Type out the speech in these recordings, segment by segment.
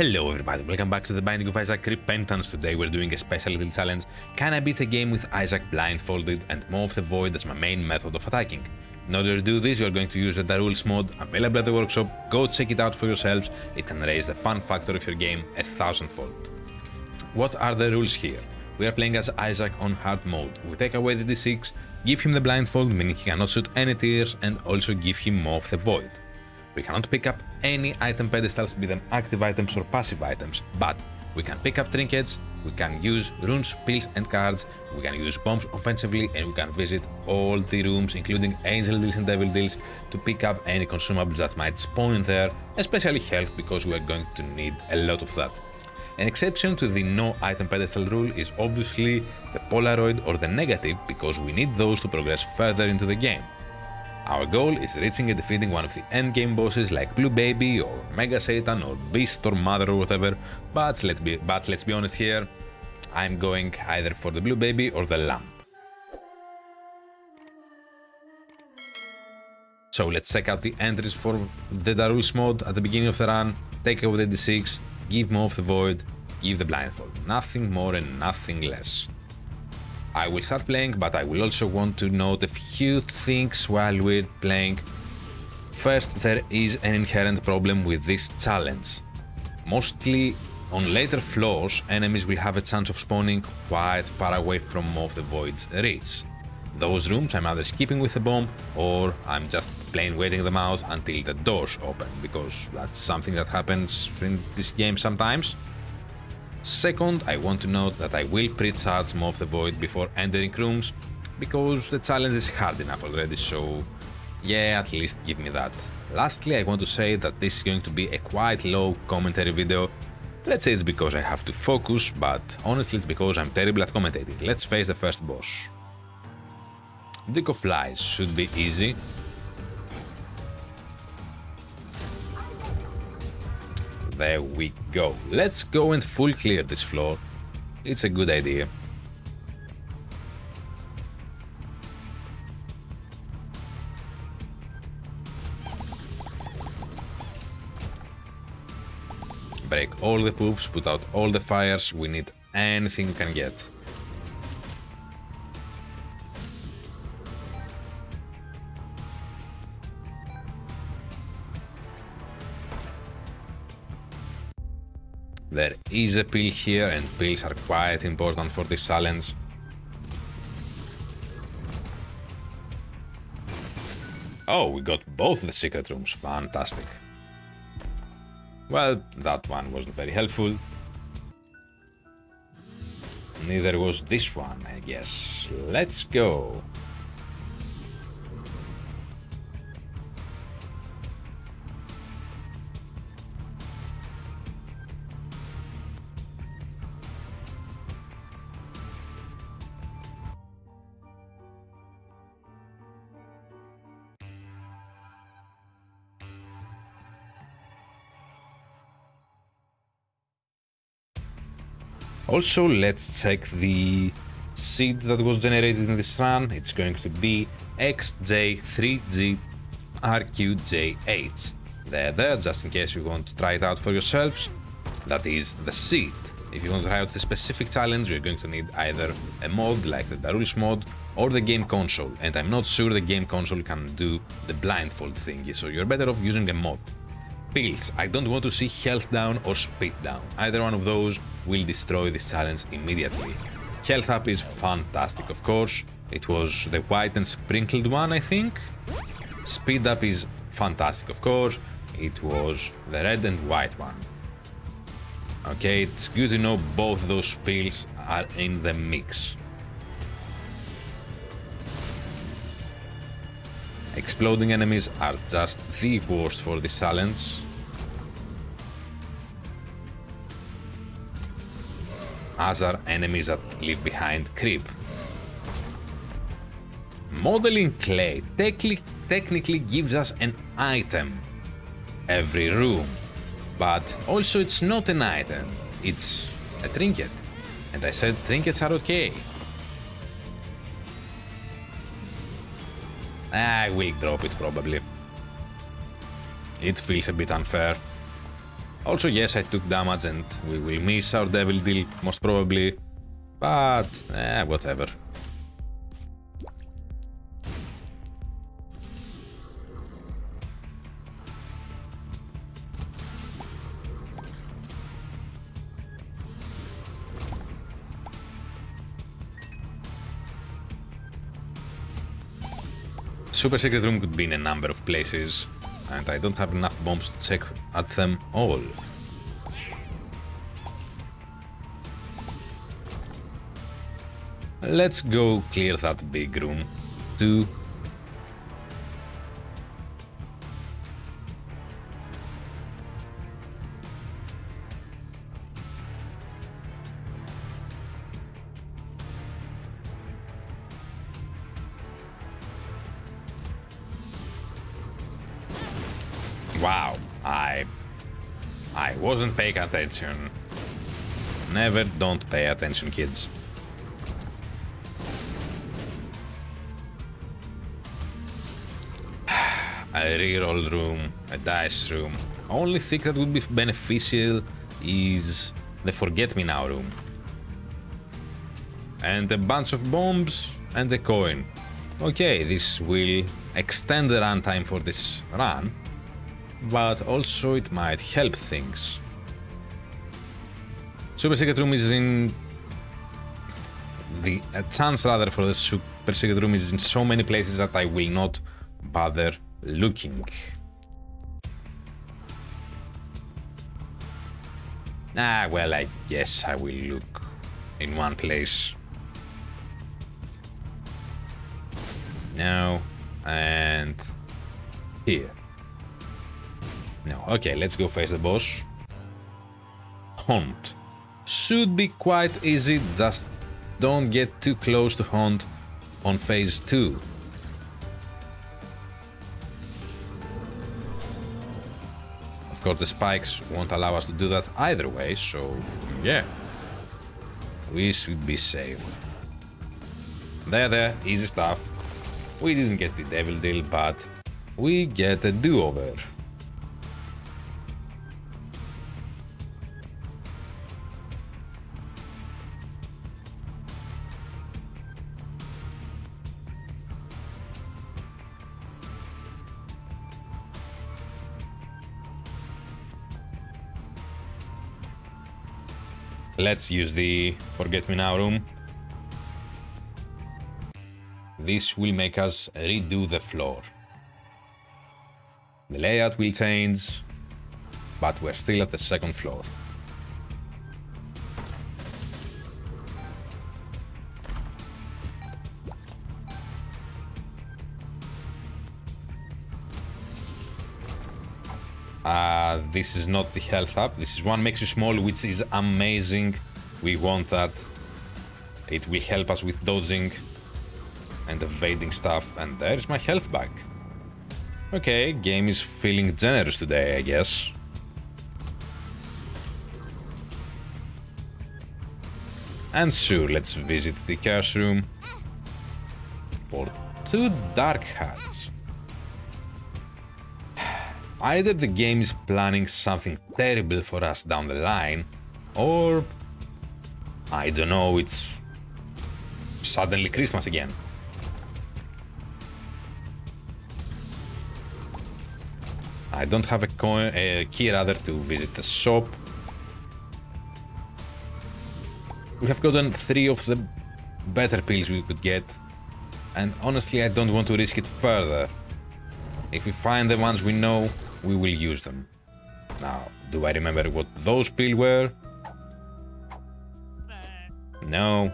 Hello everybody, welcome back to the Binding of Isaac Repentance. Today we're doing a special little challenge. Can I beat the game with Isaac blindfolded and Maw of the Void as my main method of attacking? In order to do this, you're going to use the Da Rules mod, available at the workshop. Go check it out for yourselves, it can raise the fun factor of your game a thousandfold. What are the rules here? We are playing as Isaac on hard mode. We take away the d6, give him the blindfold, meaning he cannot shoot any tears, and also give him Maw of the Void. We cannot pick up any item pedestals, be them active items or passive items, but we can pick up trinkets, we can use runes, pills and cards, we can use bombs offensively, and we can visit all the rooms, including angel deals and devil deals, to pick up any consumables that might spawn in there, especially health, because we are going to need a lot of that. An exception to the no item pedestal rule is obviously the Polaroid or the negative, because we need those to progress further into the game. Our goal is reaching and defeating one of the endgame bosses like Blue Baby or Mega Satan or Beast or Mother or whatever, but let's be, but let's be honest here, I'm going either for the Blue Baby or the Lamb. So let's check out the entries for the Da Rules mod at the beginning of the run, take away the D6, give Maw of the Void, give the Blindfold. Nothing more and nothing less. I will start playing, but I will also want to note a few things while we're playing. First, there is an inherent problem with this challenge. Mostly on later floors, enemies will have a chance of spawning quite far away from of the Void's reach. Those rooms I'm either skipping with a bomb or I'm just plain waiting them out until the doors open, because that's something that happens in this game sometimes. Second, I want to note that I will pre-charge Maw of the Void before entering rooms, because the challenge is hard enough already, so yeah, at least give me that. Lastly, I want to say that this is going to be a quite low commentary video. Let's say it's because I have to focus, but honestly it's because I'm terrible at commentating. Let's face the first boss. Of Flies should be easy, There we go. Let's go and full clear this floor. It's a good idea. Break all the poops, put out all the fires, we need anything we can get. There is a pill here, and pills are quite important for this challenge. Oh, we got both the secret rooms, fantastic. Well, that one wasn't very helpful. Neither was this one, I guess. Let's go. Also, let's check the seed that was generated in this run. It's going to be XJ3GRQJH. They're there just in case you want to try it out for yourselves. That is the seed. If you want to try out the specific challenge, you're going to need either a mod like the Da Rules mod or the game console, and I'm not sure the game console can do the blindfold thingy, so you're better off using a mod. Pills. I don't want to see health down or speed down. Either one of those will destroy the silence immediately. Health up is fantastic, of course. It was the white and sprinkled one, I think. Speed up is fantastic, of course. It was the red and white one. Okay, it's good to know both those pills are in the mix. Exploding enemies are just the worst for the challenge. Are enemies that leave behind creep. Modeling clay technically gives us an item every room, but also it's not an item, it's a trinket. And I said trinkets are okay. I will drop it probably. It feels a bit unfair. Also, yes, I took damage and we will miss our Devil Deal, most probably. But, eh, whatever. Super Secret Room could be in a number of places, and I don't have enough bombs to check at them all. Let's go clear that big room, too. Wasn't paying attention. Never don't pay attention, kids. a reroll room, a dice room. Only thing that would be beneficial is the Forget Me Now room. And a bunch of bombs and a coin. Okay, this will extend the runtime for this run, but also it might help things. Super Secret Room is in... The chance rather for the Super Secret Room is in so many places that I will not bother looking. Ah, well, I guess I will look in one place. Now, and here. No, okay, let's go face the boss. Haunt. Should be quite easy, just don't get too close to Haunt on phase 2. Of course, the spikes won't allow us to do that either way, so yeah. We should be safe. There, there, easy stuff. We didn't get the devil deal, but we get a do-over. Let's use the Forget Me Now room. This will make us redo the floor. The layout will change, but we're still at the second floor. Uh, this is not the health up. This is one makes you small, which is amazing. We want that. It will help us with dodging and evading stuff. And there's my health back. Okay, game is feeling generous today, I guess. And sure, let's visit the curse room. For two dark hearts. Either the game is planning something terrible for us down the line, or... I don't know, it's... suddenly Christmas again. I don't have a, coin, a key rather to visit the shop. We have gotten three of the better pills we could get, and honestly I don't want to risk it further. If we find the ones we know, we will use them. Now, do I remember what those pills were? No.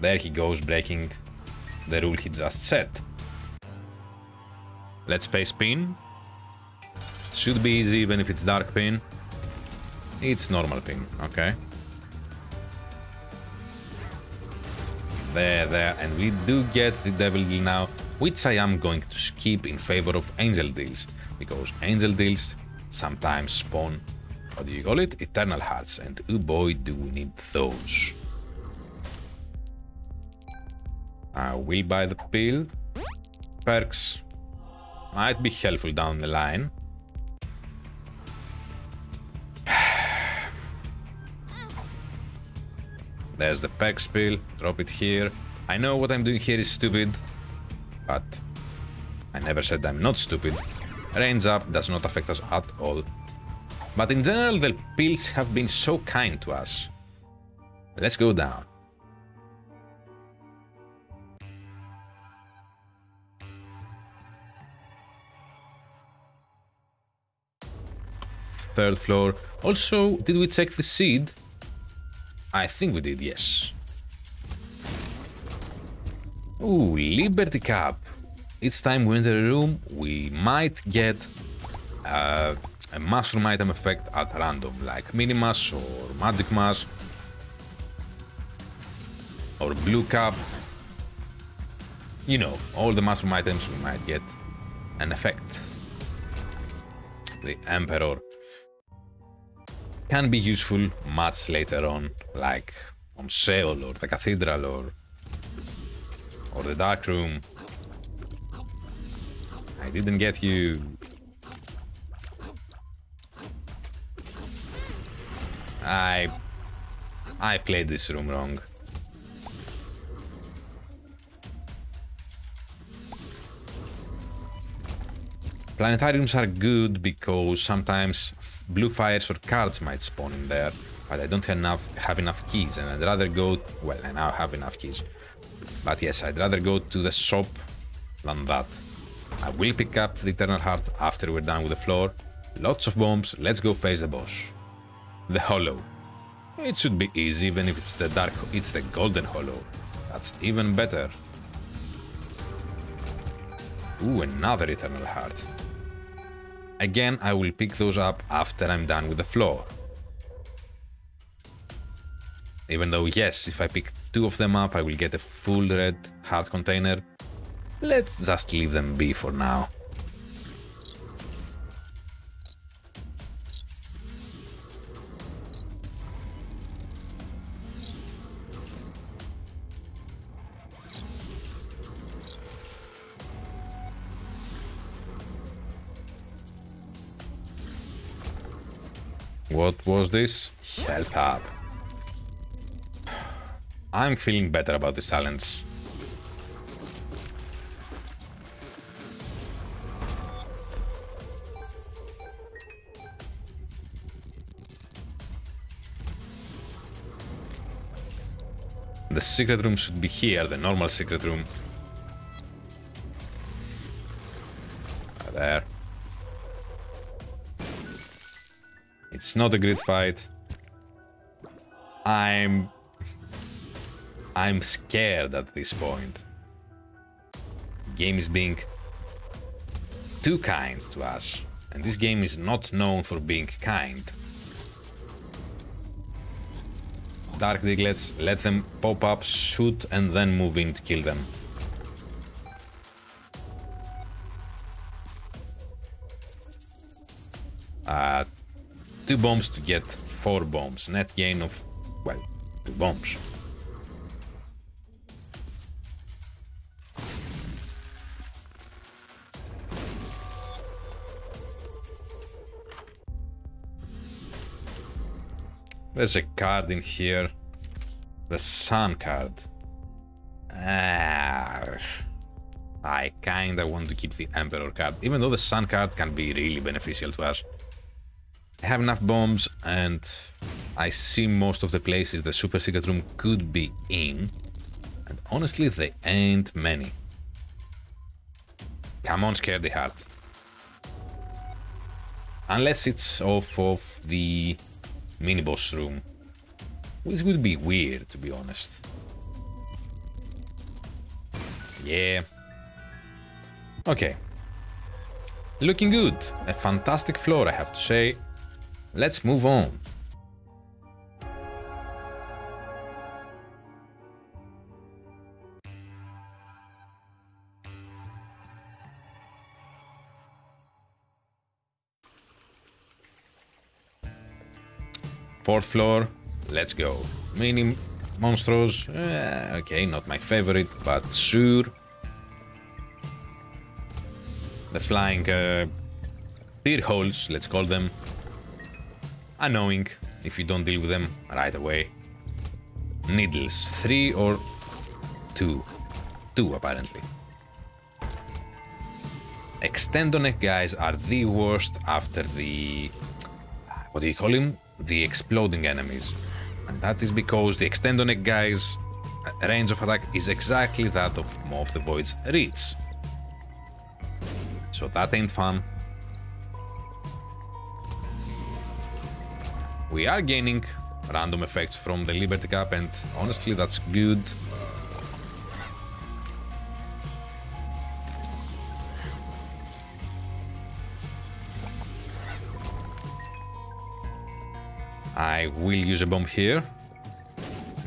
There he goes, breaking the rule he just set. Let's face pin. Should be easy even if it's dark pin. It's normal pin, okay. There, there, and we do get the devil deal now, which I am going to skip in favor of angel deals because angel deals sometimes spawn, what do you call it, eternal hearts, and oh boy do we need those. I will buy the pill. Percs might be helpful down the line. There's the perks spill, drop it here. I know what I'm doing here is stupid, but I never said I'm not stupid. Range up does not affect us at all. But in general, the pills have been so kind to us. Let's go down. Third floor. Also, did we check the seed? I think we did, yes. Ooh, Liberty Cap. Each time we enter a room, we might get uh, a mushroom item effect at random, like mini Minimash or Magic Mush or Blue Cap. You know, all the mushroom items we might get an effect. The Emperor can be useful much later on, like on Sheol or the Cathedral or or the Dark Room. I didn't get you. I... I played this room wrong. Planetariums are good because sometimes blue fires or cards might spawn in there, but I don't have enough, have enough keys and I'd rather go... Well, I now have enough keys. But yes, I'd rather go to the shop than that. I will pick up the Eternal Heart after we're done with the floor. Lots of bombs, let's go face the boss. The Hollow. It should be easy even if it's the dark it's the golden hollow. That's even better. Ooh, another Eternal Heart. Again, I will pick those up after I'm done with the floor. Even though, yes, if I pick two of them up, I will get a full red heart container. Let's just leave them be for now. What was this? Help up. I'm feeling better about the challenge. The secret room should be here, the normal secret room. Ah, there. It's not a great fight. I'm... I'm scared at this point. The game is being too kind to us. And this game is not known for being kind. Dark Diglets, let them pop up, shoot, and then move in to kill them. Uh, two bombs to get four bombs. Net gain of, well, two bombs. There's a card in here. The Sun card. Ah, I kinda want to keep the Emperor card, even though the Sun card can be really beneficial to us. I have enough bombs, and I see most of the places the Super Secret Room could be in. And honestly, they ain't many. Come on, Scaredy Heart. Unless it's off of the mini-boss room. Which would be weird, to be honest. Yeah. Okay. Looking good. A fantastic floor, I have to say. Let's move on. Fourth floor, let's go. Mini monsters, uh, okay, not my favorite, but sure. The flying uh, tear holes, let's call them. Annoying if you don't deal with them right away. needles. Three or two. Two, apparently. Extendoneck guys are the worst after the... What do you call him? The exploding enemies. And that is because the Extendoneck guys' uh, range of attack is exactly that of Maw of the Void's reach. So that ain't fun. We are gaining random effects from the Liberty Cap and honestly that's good. I will use a bomb here.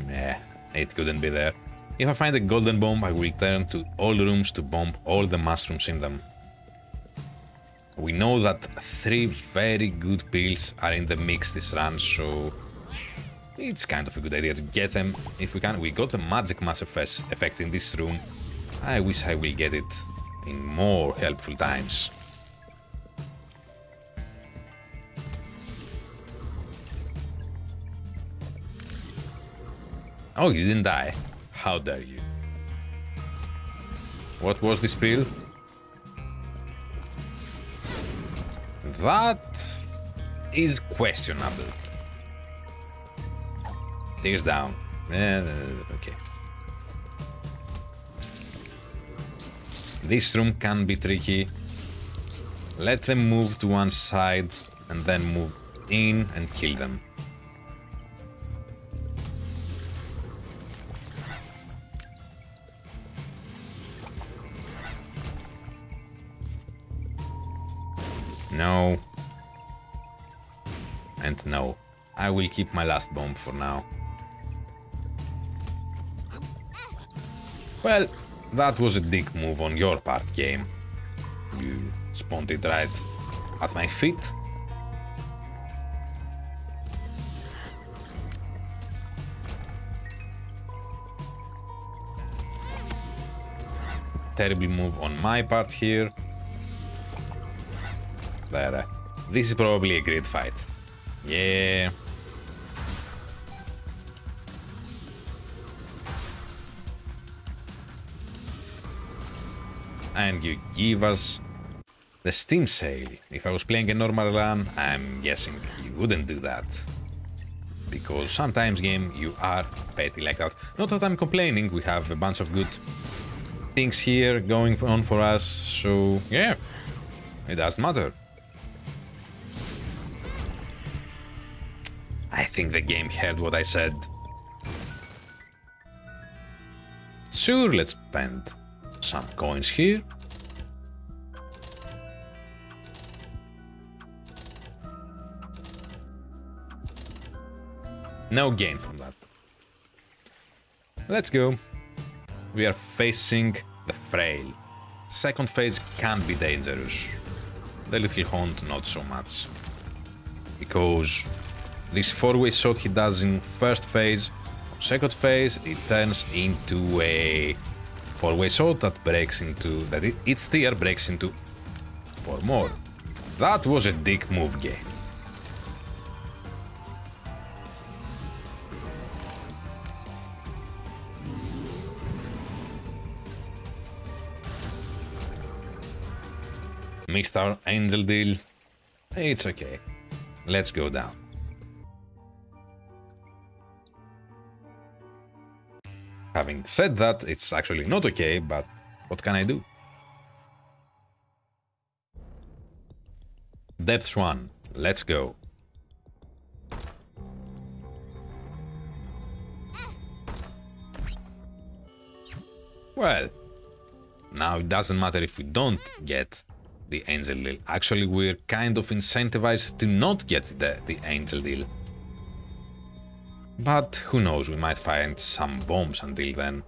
Meh, it couldn't be there. If I find a golden bomb, I will return to all rooms to bomb all the mushrooms in them. We know that three very good pills are in the mix this run, so it's kind of a good idea to get them if we can. We got a magic mush effect in this room. I wish I will get it in more helpful times. Oh, you didn't die. How dare you. What was this pill? That is questionable. Tears down. Eh, okay. This room can be tricky. Let them move to one side and then move in and kill them. No. And no. I will keep my last bomb for now. Well, that was a dick move on your part, game. You spawned it right at my feet. Terrible move on my part here. There. This is probably a great fight. Yeah. And you give us the Steam sale. If I was playing a normal run, I'm guessing you wouldn't do that. Because sometimes game you are petty like that. Not that I'm complaining, we have a bunch of good things here going on for us, so yeah, it doesn't matter. Think the game heard what I said. Sure, let's spend some coins here. No gain from that. Let's go. We are facing the Frail. Second phase can be dangerous. The Little Haunt not so much. Because this four-way shot he does in first phase, second phase it turns into a four-way shot that breaks into, that it, its tear breaks into four more. That was a dick move game. Missed our angel deal. It's okay. Let's go down. Having said that, it's actually not okay, but what can I do? Depth 1, let's go. Well, now it doesn't matter if we don't get the Angel Deal. Actually, we're kind of incentivized to not get the, the Angel Deal. But who knows, we might find some bombs until then.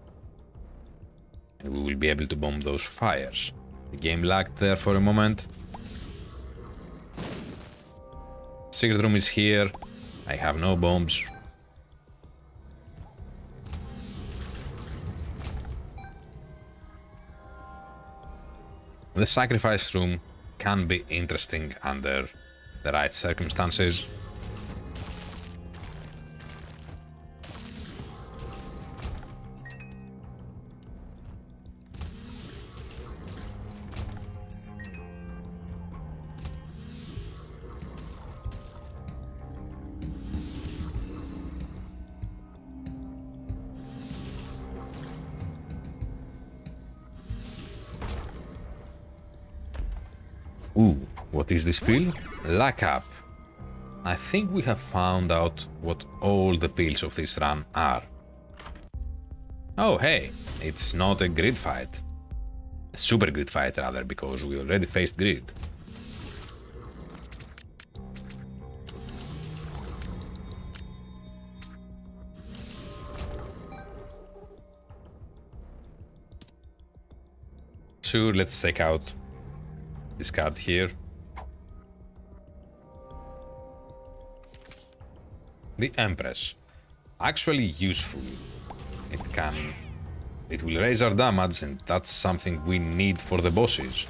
We will be able to bomb those fires. The game lagged there for a moment. Secret room is here. I have no bombs. The sacrifice room can be interesting under the right circumstances. Ooh, what is this pill? Luck up. I think we have found out what all the pills of this run are. Oh hey, it's not a greed fight. A super greed fight rather, because we already faced Greed. Sure, let's check out this card here. The Empress. Actually useful. It can... It will raise our damage and that's something we need for the bosses.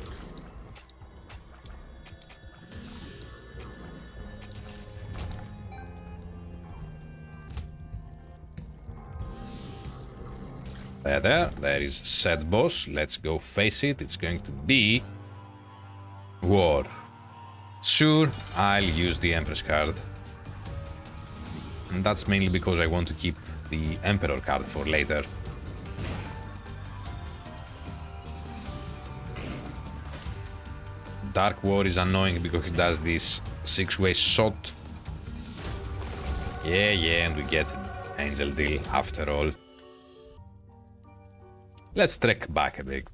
There, there, there is said boss. Let's go face it. It's going to be... War. Sure, I'll use the Empress card. And that's mainly because I want to keep the Emperor card for later. Dark War is annoying because he does this six-way shot. Yeah, yeah, and we get Angel Deal after all. Let's trek back a bit.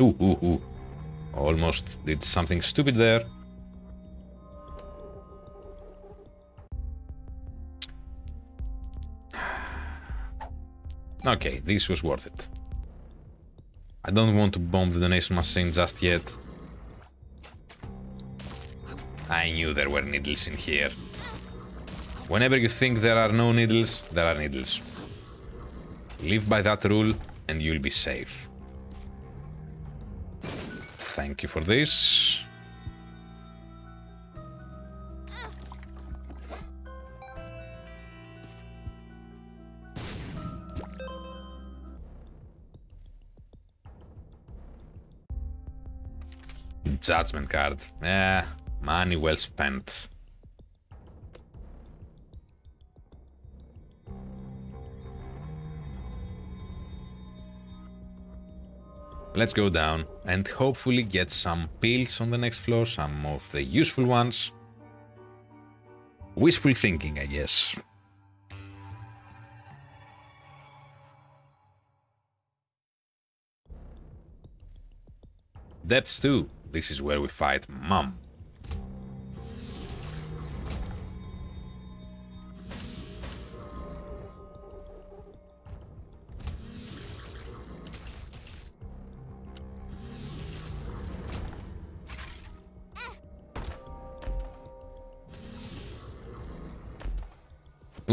Ooh, ooh, ooh. Almost did something stupid there. Okay, this was worth it. I don't want to bomb the donation machine just yet. I knew there were needles in here. Whenever you think there are no needles, there are needles. Live by that rule and you'll be safe. Thank you for this. Judgment card. Eh, money well spent. Let's go down and hopefully get some pills on the next floor, some of the useful ones. Wishful thinking, I guess. Depths 2. This is where we fight Mum.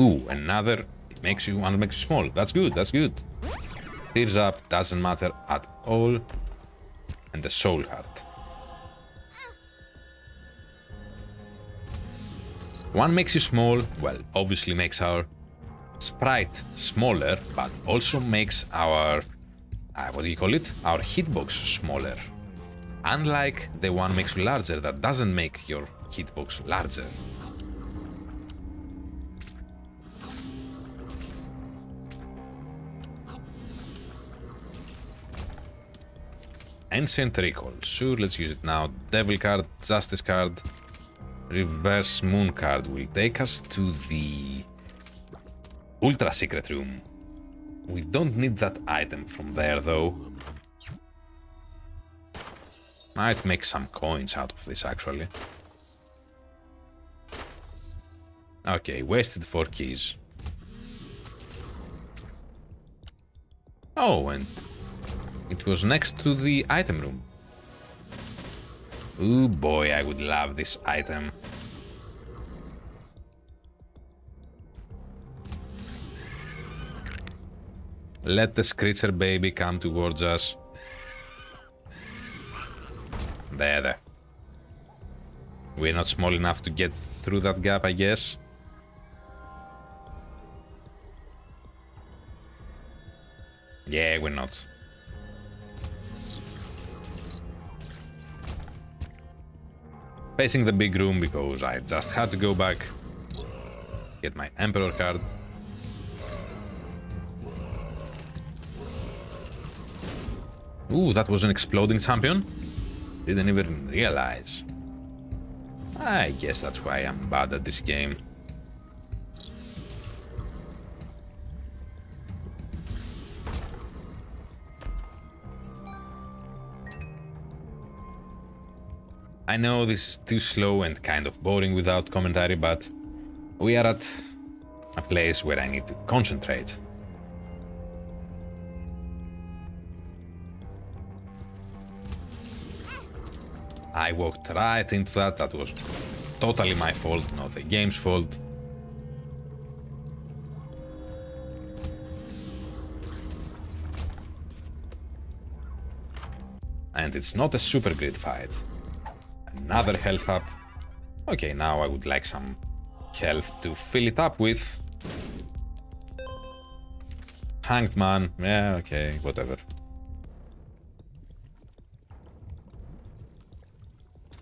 Ooh, another. It makes you one makes you small. That's good. That's good. Tears up doesn't matter at all. And the soul heart. One makes you small, well, obviously makes our sprite smaller, but also makes our, uh, what do you call it? Our hitbox smaller. Unlike the one makes you larger that doesn't make your hitbox larger. Ancient Recall. Sure, let's use it now. Devil card, Justice card, Reverse Moon card will take us to the Ultra Secret Room. We don't need that item from there, though. Might make some coins out of this, actually. Okay, wasted four keys. Oh, and it was next to the item room. Oh boy, I would love this item. Let the Screecher baby come towards us. There, there. We're not small enough to get through that gap, I guess. Yeah, we're not. Facing the big room because I just had to go back. Get my Emperor card. Ooh, that was an exploding champion? Didn't even realize. I guess that's why I'm bad at this game. I know this is too slow and kind of boring without commentary, but we are at a place where I need to concentrate. I walked right into that, that was totally my fault, not the game's fault. And it's not a super greed fight. Another health up. Okay, now I would like some health to fill it up with. Hanged man. Yeah, okay, whatever.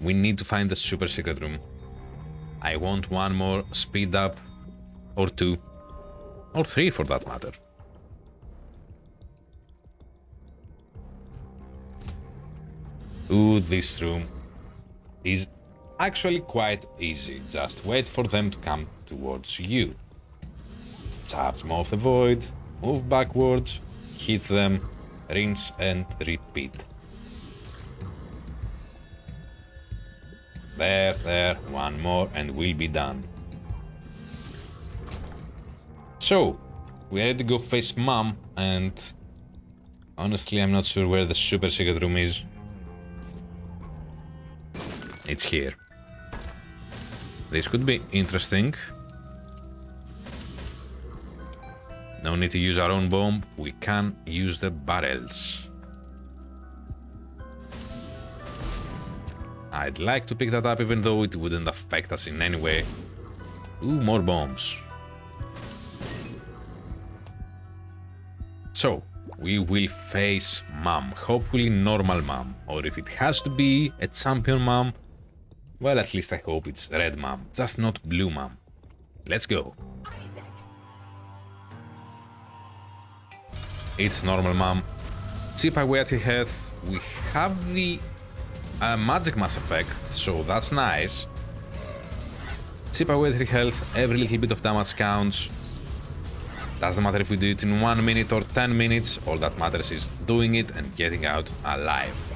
We need to find the super secret room. I want one more speed up, or two, or three for that matter. Ooh, this room is actually quite easy. Just wait for them to come towards you. Charge Maw of the Void, move backwards, hit them, rinse and repeat. There, there, one more and we'll be done. So, we had to go face Mom and honestly I'm not sure where the super secret room is. It's here. This could be interesting. No need to use our own bomb, we can use the barrels. I'd like to pick that up even though it wouldn't affect us in any way. Ooh, more bombs. So, we will face Mom, hopefully normal Mom, or if it has to be a champion Mom, well, at least I hope it's red mom, just not blue mom. Let's go. It's normal mom. Chip away at her head. We have the uh, magic mush effect, so that's nice. Chip away at her health, every little bit of damage counts. Doesn't matter if we do it in 1 minute or 10 minutes, all that matters is doing it and getting out alive.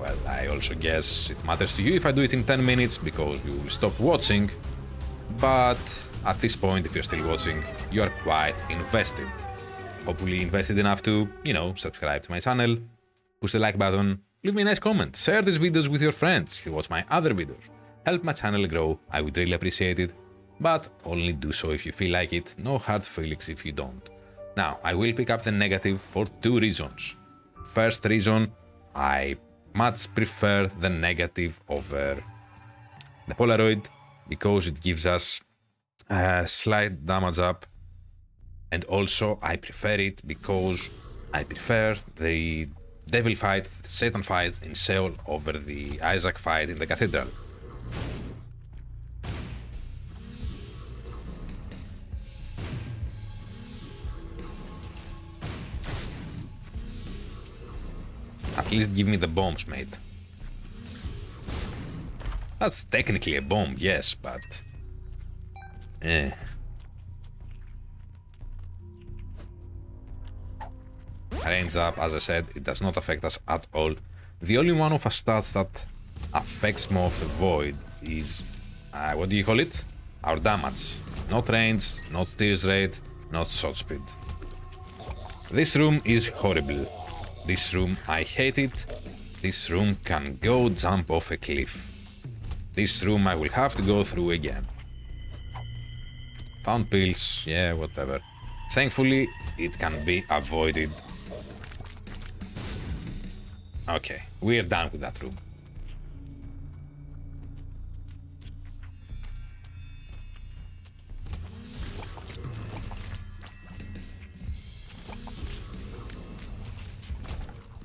Well, I also guess it matters to you if I do it in 10 minutes because you will stop watching. But at this point, if you're still watching, you are quite invested. Hopefully invested enough to, you know, subscribe to my channel, push the like button, leave me a nice comment, share these videos with your friends, watch my other videos. Help my channel grow, I would really appreciate it. But only do so if you feel like it, no hard feelings if you don't. Now, I will pick up the negative for two reasons. First reason, I much prefer the negative over the Polaroid because it gives us a slight damage up and also I prefer it because I prefer the devil fight, the Satan fight in Sheol over the Isaac fight in the cathedral. At least give me the bombs, mate. That's technically a bomb, yes, but... Eh. Range up, as I said, it does not affect us at all. The only one of our stats that affects Maw of the Void is... Uh, what do you call it? Our damage. Not range, not tears rate, not shot speed. This room is horrible. This room, I hate it. This room can go jump off a cliff. This room I will have to go through again. Found pills, yeah, whatever. Thankfully, it can be avoided. Okay, we're done with that room.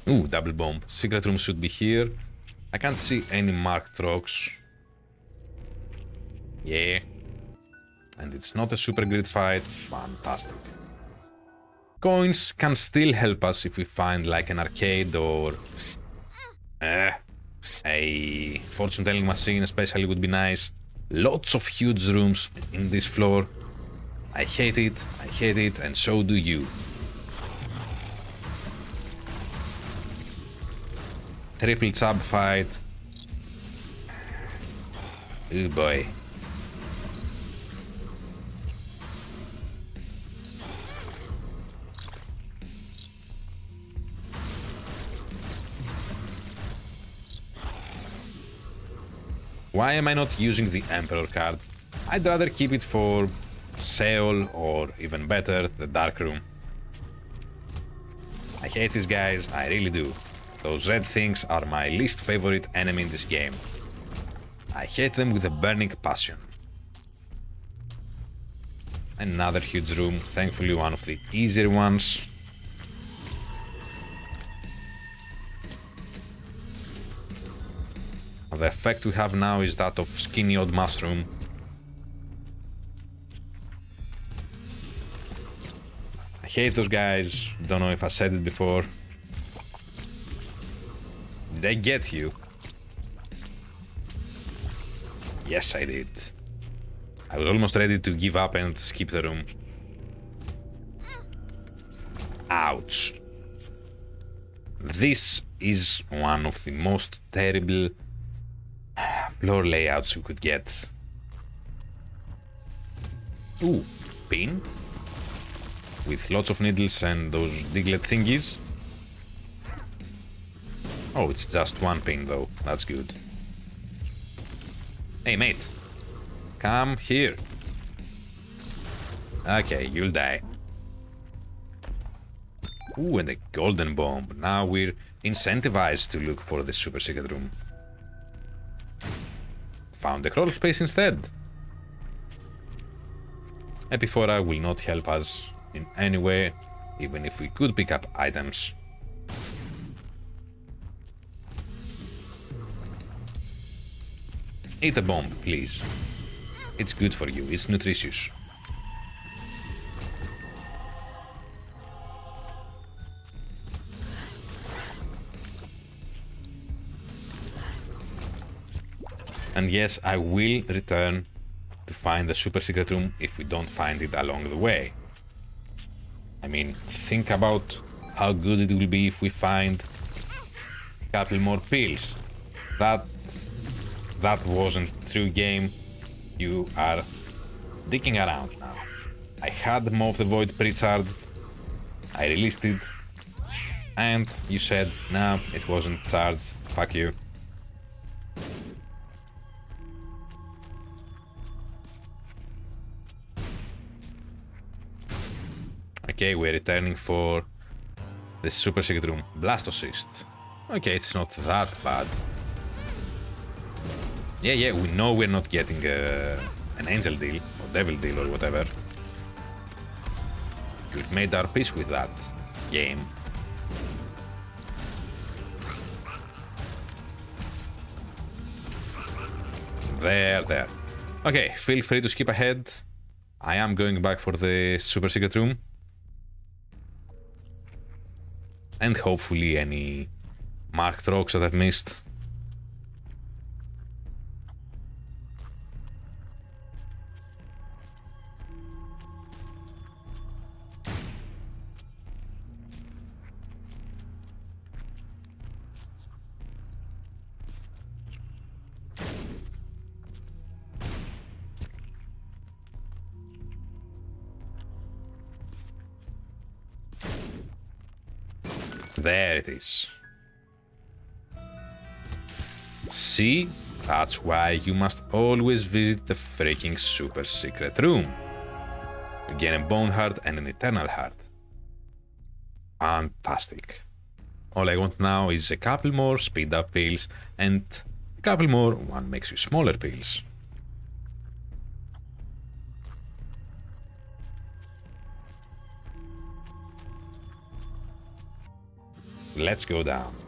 Ooh, double bomb. Secret room should be here. I can't see any marked rocks. Yeah. And it's not a super greed fight. Fantastic. Coins can still help us if we find like an arcade or uh, a fortune telling machine especially would be nice. Lots of huge rooms in this floor. I hate it, I hate it, and so do you. Triple sub fight. Oh boy. Why am I not using the Emperor card? I'd rather keep it for Sheol or even better, the Dark Room. I hate these guys, I really do. Those red things are my least favorite enemy in this game. I hate them with a burning passion. Another huge room, thankfully one of the easier ones. The effect we have now is that of skinny old mushroom. I hate those guys, don't know if I said it before. They get you. Yes, I did. I was almost ready to give up and skip the room. Ouch. This is one of the most terrible uh, floor layouts you could get. Ooh, pin? With lots of needles and those diglet thingies. Oh, it's just one pin though, that's good. Hey mate, come here. Okay, you'll die. Ooh, and a golden bomb. Now we're incentivized to look for the super secret room found the crawl space instead. Epiphora will not help us in any way, even if we could pick up items. Eat a bomb, please. It's good for you, it's nutritious. And yes, I will return to find the super secret room if we don't find it along the way. I mean, think about how good it will be if we find a couple more pills. That that wasn't true game. You are digging around now. I had of the Void pre-charged. I released it. And you said, no, it wasn't charged. Fuck you. Okay, we're returning for the super secret room. Blastocyst. Okay, it's not that bad. Yeah, yeah, we know we're not getting uh, an angel deal, or devil deal, or whatever. We've made our peace with that game. There, there. Okay, feel free to skip ahead. I am going back for the super secret room. and hopefully any marked rocks that I've missed. That's why you must always visit the freaking super secret room. To get a bone heart and an eternal heart. Fantastic. All I want now is a couple more speed up pills and a couple more one makes you smaller pills. Let's go down.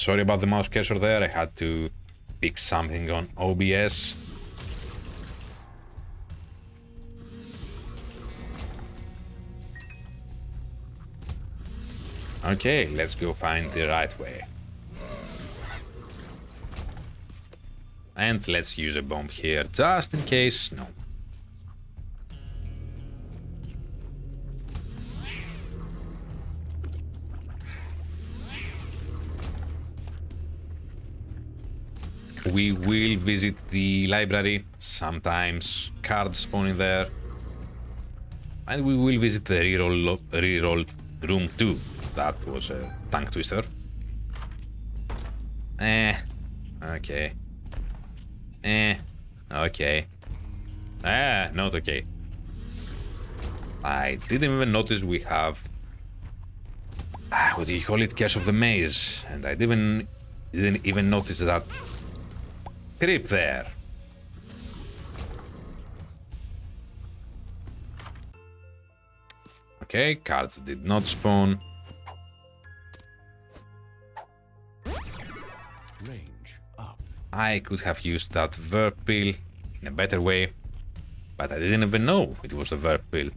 Sorry about the mouse cursor there, I had to fix something on OBS. Okay, let's go find the right way. And let's use a bomb here, just in case. No. We will visit the library, sometimes cards spawn in there. And we will visit the reroll, reroll room too. That was a tongue twister. Eh, okay. Eh, okay. Ah, not okay. I didn't even notice we have... Ah, what do you call it? Curse of the Maze. And I didn't, didn't even notice that creep there. Okay, cards did not spawn. Range up. I could have used that verb pill in a better way, but I didn't even know it was a verb pill.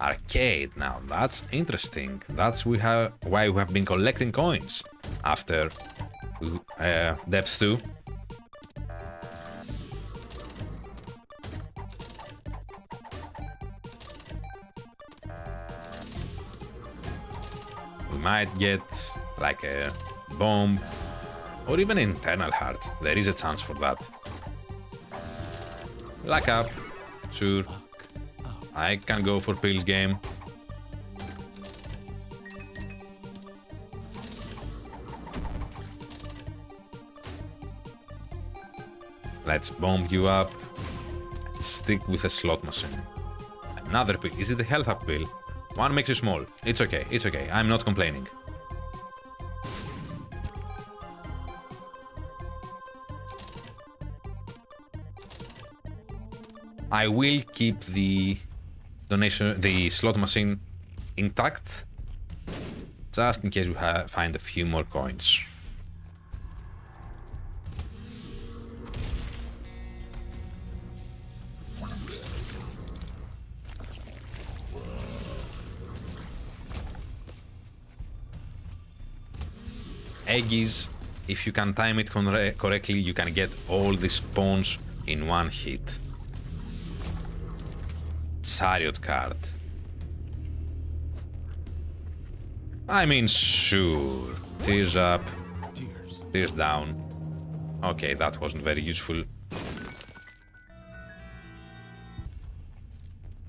Arcade, now that's interesting. That's we have why we have been collecting coins after uh, Depths 2. Might get like a bomb or even eternal heart. There is a chance for that. Luck up. Sure. I can go for pills game. Let's bomb you up. Stick with a slot machine. Another pill. Is it a health up pill? One makes you small. It's okay. It's okay. I'm not complaining. I will keep the donation, the slot machine intact, just in case we find a few more coins. Eggies, if you can time it correctly, you can get all the spawns in one hit. Chariot card. I mean, sure. Tears up. Tears down. Okay, that wasn't very useful.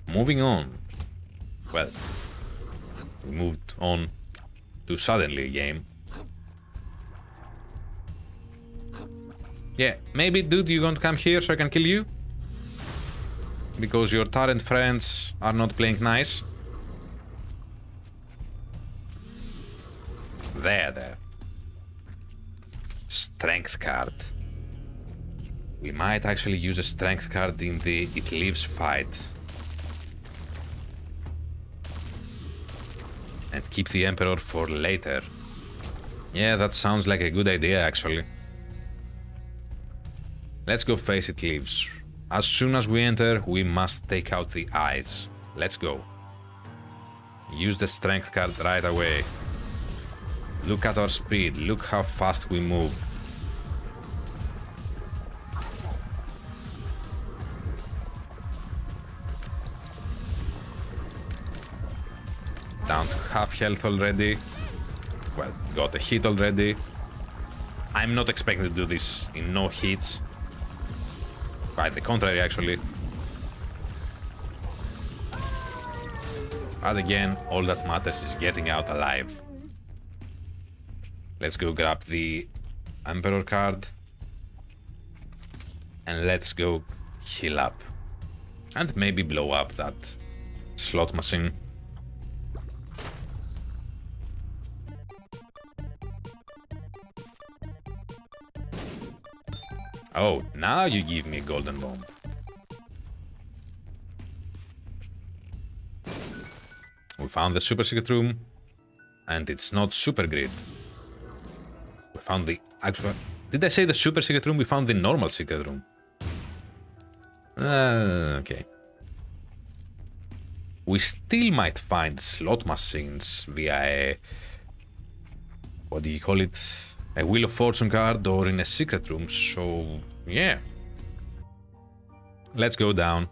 Moving on. Well, we moved on to suddenly a game. Yeah, maybe dude you to come here so I can kill you? because your Tyrant friends are not playing nice. There, there. Strength card. We might actually use a strength card in the It Lives fight. And keep the Emperor for later. Yeah, that sounds like a good idea, actually. Let's go face It Lives. As soon as we enter, we must take out the eyes. Let's go. Use the strength card right away. Look at our speed, look how fast we move. Down to half health already. Well, got a hit already. I'm not expecting to do this in no hits. Quite the contrary, actually. But again, all that matters is getting out alive. Let's go grab the Emperor card. And let's go heal up. And maybe blow up that slot machine. Oh, now you give me a golden bomb. We found the super secret room, and it's not super greed. We found the actual... Did I say the super secret room? We found the normal secret room. Uh, okay. We still might find slot machines via a... What do you call it? A Wheel of Fortune card or in a secret room, so... Yeah. Let's go down.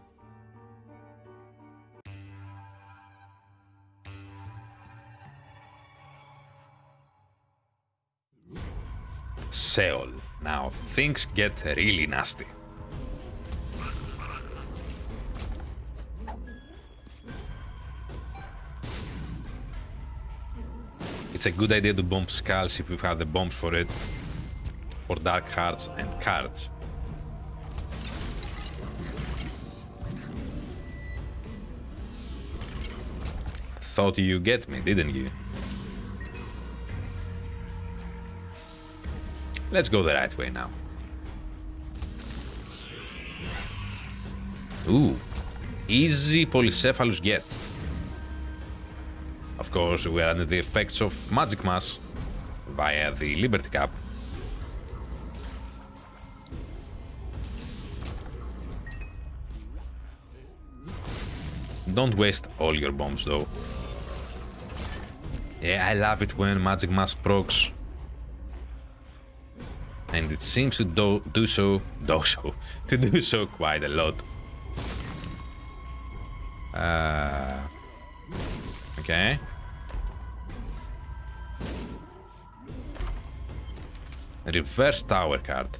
Sheol. Now things get really nasty. It's a good idea to bomb skulls if we've had the bombs for it. For dark hearts and cards. Thought you get me, didn't you? Let's go the right way now. Ooh, easy Polycephalus get. Of course, we are under the effects of Magic Mush via the Liberty Cap. Don't waste all your bombs though. Yeah, I love it when Magic Mush procs and it seems to do, do so, do so, to do so quite a lot. Uh, okay. Reverse tower card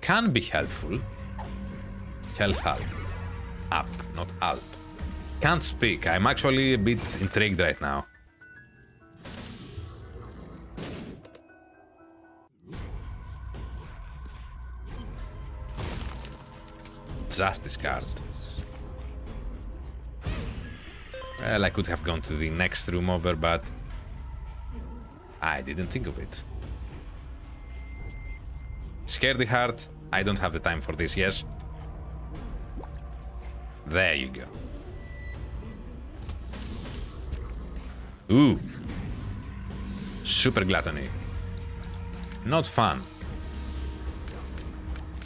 can be helpful. Health up, up, not alp. Can't speak. I'm actually a bit intrigued right now. Justice card. Well, I could have gone to the next room over, but I didn't think of it. Scaredy heart. I don't have the time for this, yes? There you go. Ooh. Super gluttony. Not fun.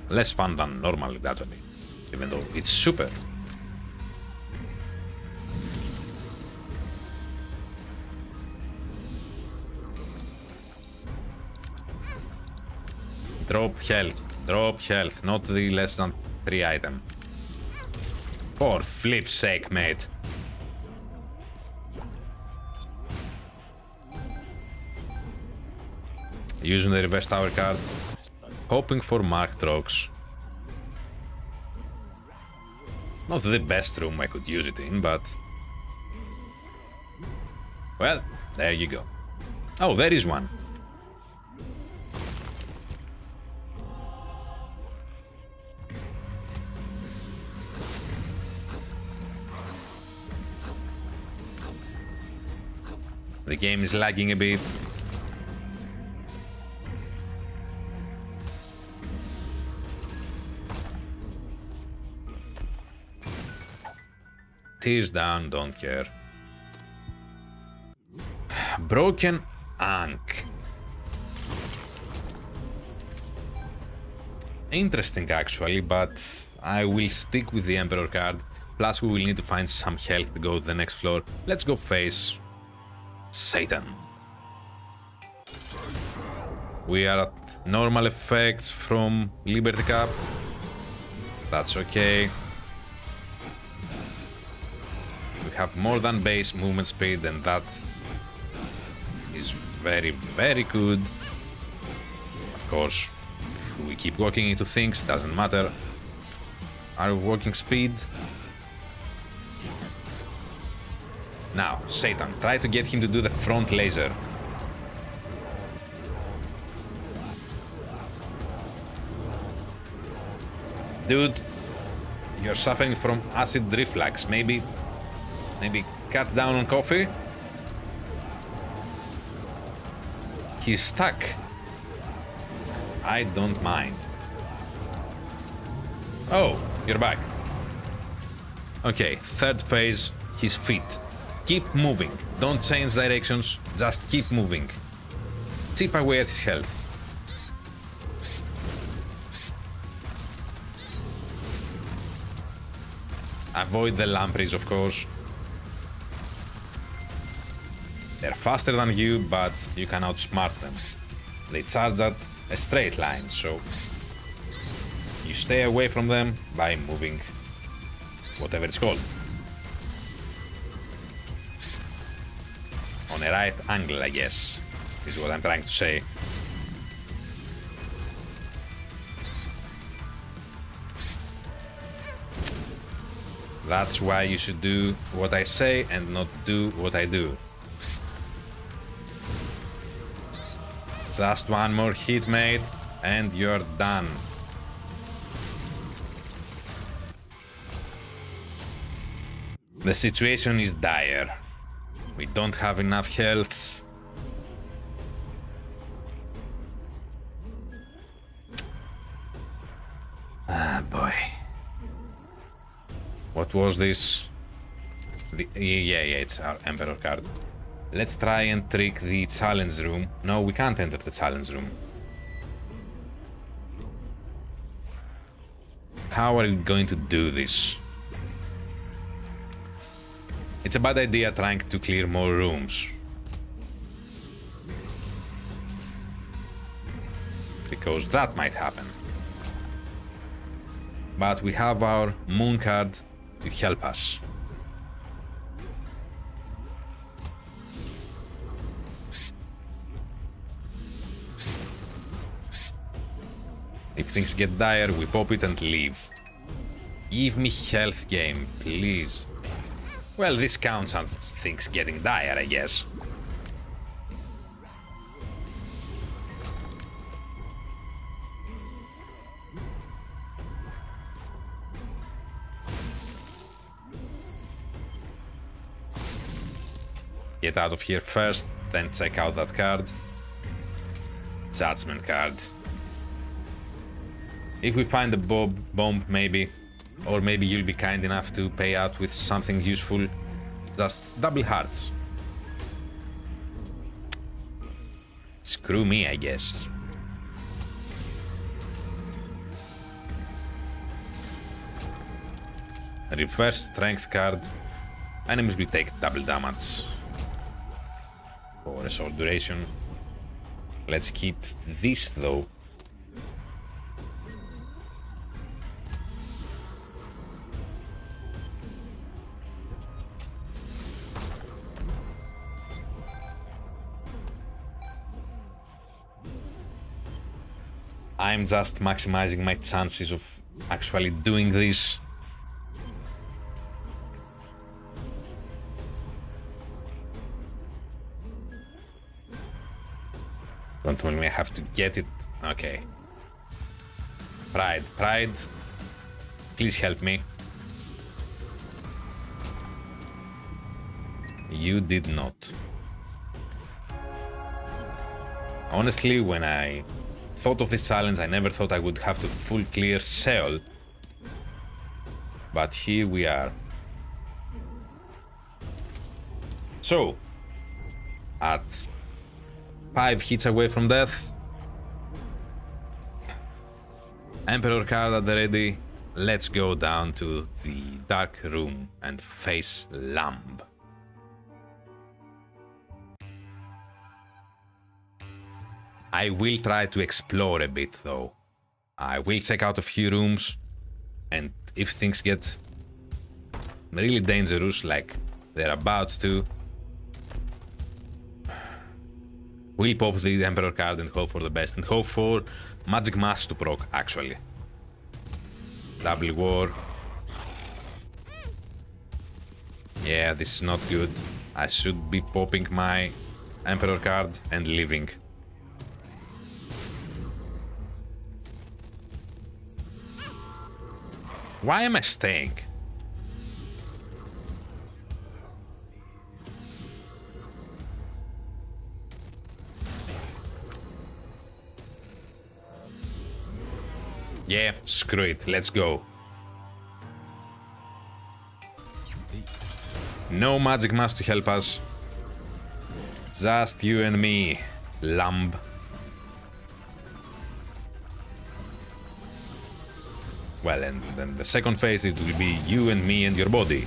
Less fun than normal gluttony even though it's super. Drop health, drop health, not the less than 3 item. For flip's sake, mate. Using the reverse tower card. Hoping for marked rocks. Not the best room I could use it in, but... Well, there you go. Oh, there is one. The game is lagging a bit. Tears down, don't care. Broken Ankh. Interesting actually, but I will stick with the Emperor card. Plus we will need to find some health to go to the next floor. Let's go face Satan. We are at normal effects from Liberty Cap. That's okay. We have more than base movement speed and that is very, very good. Of course, if we keep walking into things, doesn't matter. Our walking speed. Now, Satan, try to get him to do the front laser. Dude, you're suffering from acid reflux. Maybe Maybe cut down on coffee. He's stuck. I don't mind. Oh, you're back. Okay, third phase, his feet. Keep moving. Don't change directions, just keep moving. Chip away at his health. Avoid the lampreys, of course. They're faster than you, but you can outsmart them. They charge at a straight line, so you stay away from them by moving whatever it's called. Right angle, I guess, is what I'm trying to say. That's why you should do what I say and not do what I do. Just one more hit, mate, and you're done. The situation is dire. We don't have enough health. Ah, boy. What was this? The, yeah, yeah, it's our Emperor card. Let's try and trick the challenge room. No, we can't enter the challenge room. How are we going to do this? It's a bad idea trying to clear more rooms. Because that might happen. But we have our moon card to help us. If things get dire, we pop it and leave. Give me health game, please. Well, this counts as things getting dire, I guess. Get out of here first, then check out that card. Judgment card. If we find the bob bomb, maybe. Or maybe you'll be kind enough to pay out with something useful. Just double hearts. Screw me, I guess. Reverse strength card. Enemies will take double damage for a short duration. Let's keep this though. I'm just maximizing my chances of actually doing this. Don't tell me I have to get it. Okay. Pride, pride. Please help me. You did not. Honestly, when I thought of this challenge, I never thought I would have to full clear Sheol. But here we are. So, at five hits away from death, Emperor card at the ready, let's go down to the dark room and face Lamb. I will try to explore a bit though. I will check out a few rooms and if things get really dangerous like they're about to, we'll pop the Emperor card and hope for the best and hope for Magic Mush to proc actually. Double Wrath. Yeah, this is not good. I should be popping my Emperor card and leaving. Why am I staying? Yeah, screw it. Let's go. No magic mush to help us. Just you and me, lamb. Well, and then the second phase, it will be you and me and your body.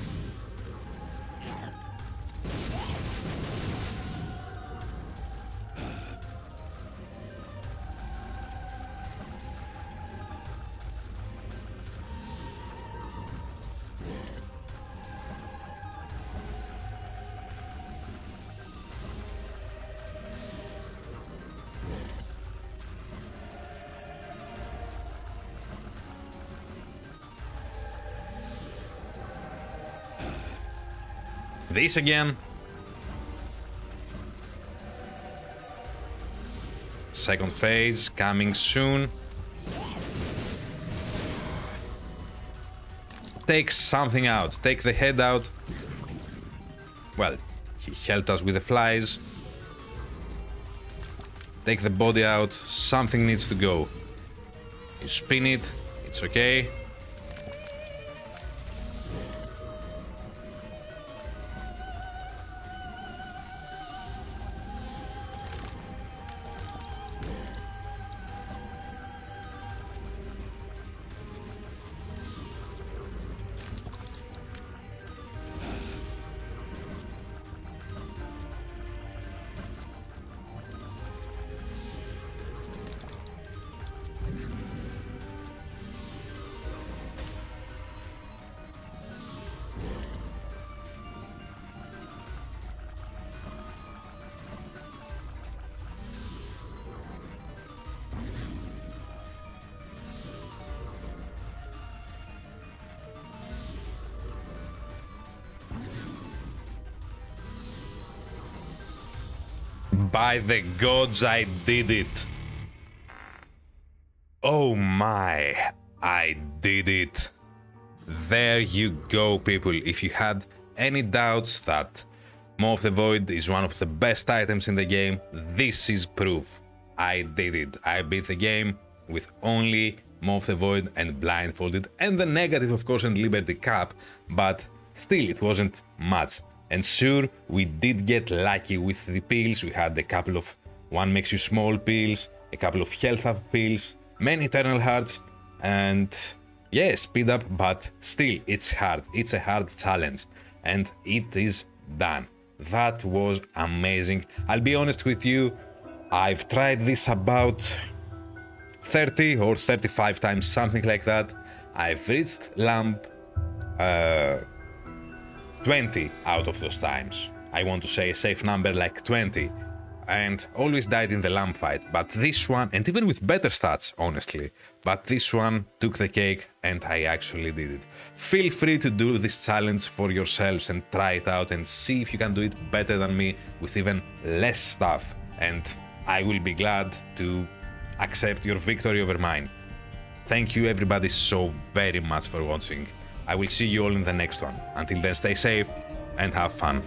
This again. Second phase coming soon. Take something out. Take the head out. Well, he helped us with the flies. Take the body out. Something needs to go. You spin it. It's okay. By the gods, I did it. Oh my, I did it. There you go, people. If you had any doubts that Maw of the Void is one of the best items in the game, this is proof. I did it. I beat the game with only Maw of the Void and Blindfolded, and the negative, of course, and Liberty Cap, but still, it wasn't much. And sure, we did get lucky with the pills. We had a couple of one makes you small pills, a couple of health up pills, many eternal hearts, and yeah, speed up, but still, it's hard. It's a hard challenge, and it is done. That was amazing. I'll be honest with you, I've tried this about 30 or 35 times, something like that. I've reached Lamb uh, 20 out of those times. I want to say a safe number like 20. And always died in the Lamb fight, but this one, and even with better stats, honestly, but this one took the cake and I actually did it. Feel free to do this challenge for yourselves and try it out and see if you can do it better than me with even less stuff. And I will be glad to accept your victory over mine. Thank you everybody so very much for watching. I will see you all in the next one. Until then, stay safe and have fun.